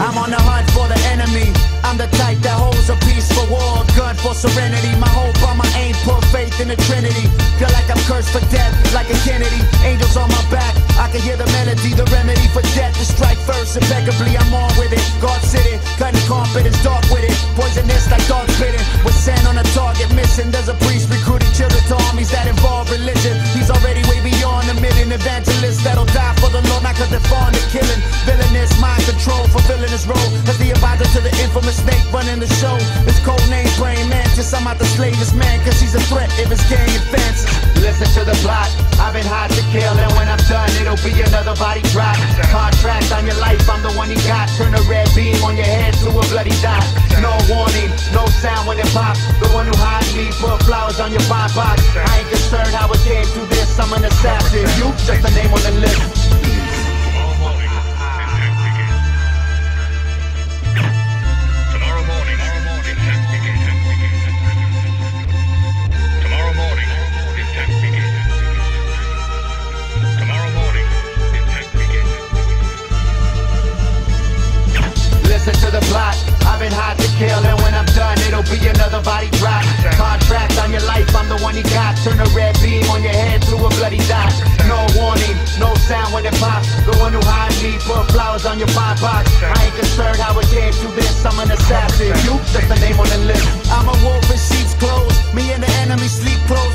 I'm on the hunt for the enemy. I'm the type that holds a peace for war, gun for serenity. My hope on my aim, put faith in the Trinity. Feel like I'm cursed for death, like a Kennedy. Angels on my back, I can hear the melody. The remedy for death is strike first. Impeccably, I'm on with it. God sitting, cutting confidence, dark with it. Poisonous like dog spitting. With sand on a target missing. There's a priest recruiting children to armies that involve religion. He's already way beyond a million evangelists that'll die for the Lord, not they're fond killing. Villainous mind control, fulfilling his role as the advisor to the infamous snake running the show. His code name Praying Mantis. I'm out to slay this man cause he's a threat if his gang advances. Listen to the plot. I've been hot to kill, and when I'm done, it'll be another body drop. Contract on your life, I'm the one you got. Turn a red beam on your head to a bloody dot. No warning, no sound when it pops. The one who hides me, put flowers on your box. I ain't concerned how it came through this. I'm an assassin. You just a name on the list. Hides put flowers on your fine box. I ain't concerned how it came through this. I'm an assassin. You just the name on the list. I'm a wolf in sheep's clothes. Me and the enemy sleep close,